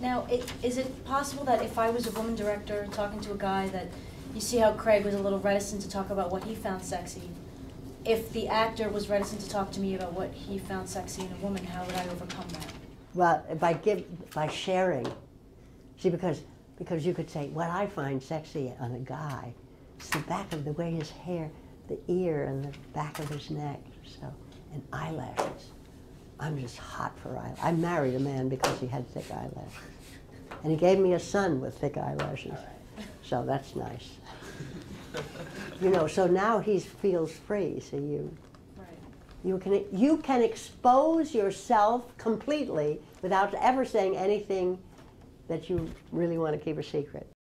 Now, i- is it possible that if I was a woman director talking to a guy that, you see how Craig was a little reticent to talk about what he found sexy? If the actor was reticent to talk to me about what he found sexy in a woman, how would I overcome that? Well, by give, by sharing. See, because because you could say what I find sexy on a guy it's the back of the way his hair, the ear, and the back of his neck, so and eyelashes. I'm just hot for eyelashes. I married a man because he had thick eyelashes, and he gave me a son with thick eyelashes. So that's nice. You know, so now he feels free. So you Right. you can, you can expose yourself completely without ever saying anything that you really want to keep a secret.